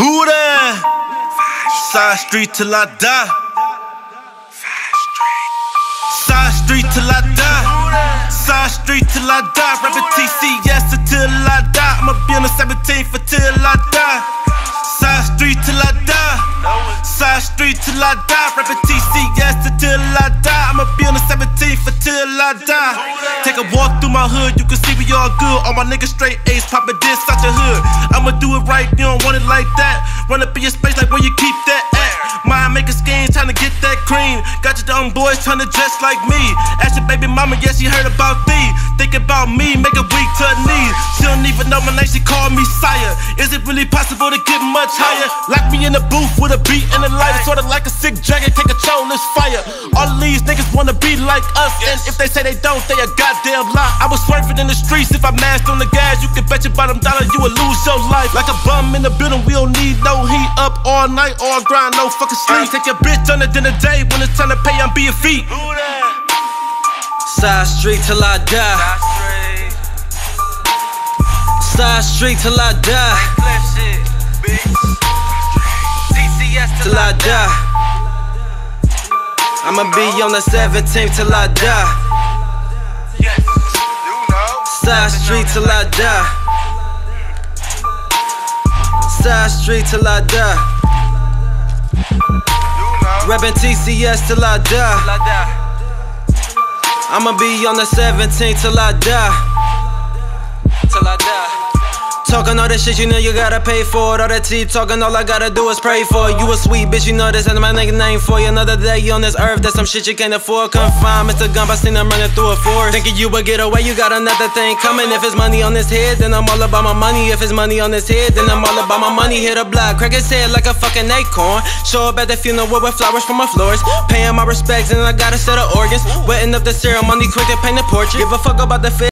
Who? Side street till I die. Side street till I die. Side street till I die. Rapping TCS until I die. I'ma be on the 17th until I die. Side street till I die. Side street till I die. Rapping TCS until I die. I'ma be on the 17th until I die. Take a walk through my hood, you can see we all good. All my niggas straight A's, poppin' this out your hood. I'ma do it right, you don't want it like that. Run up in your space like where you keep that at. Mind making schemes, trying to get that cream. Got your dumb boys trying to dress like me. Ask your baby mama, yeah, she heard about thee. Think about me, make it weak to her knees. She don't even know my name, she call me sire. Is it really possible to get much higher? Lock me in the booth with a beat and a lighter, sorta like a sick dragon, can't control this fire. All these niggas wanna be like us, and if they say they don't, they a goddamn lie. I was swerving in the streets, if I mashed on the gas, you can bet your bottom dollar you will lose your life. Like a bum in the building, we don't need no heat up all night, all grind, no fucking sleep. Take your bitch on it in the day, when it's time to pay, I'm be your feet. Side street till I die. Side street till I die. Till I die. I'ma be on the 17th till I die. Side street till I die. Side street till I die. Reppin' TCS till I die. I'ma be on the 17 till I die. Talking all that shit, you know you gotta pay for it. All that tea talking, all I gotta do is pray for it. You a sweet bitch, you know this, and my nigga name for you. Another day on this earth, that's some shit you can't afford. Confine Mr. Gump, I seen him running through a forest. Thinking you would get away, you got another thing coming. If it's money on his head, then I'm all about my money. If it's money on his head, then I'm all about my money. Hit a block, crack his head like a fucking acorn. Show up at the funeral with flowers from my floors. Paying my respects, and I got a set of organs. Wetting up the ceremony, quick to paint the portrait. Give a fuck about the fit.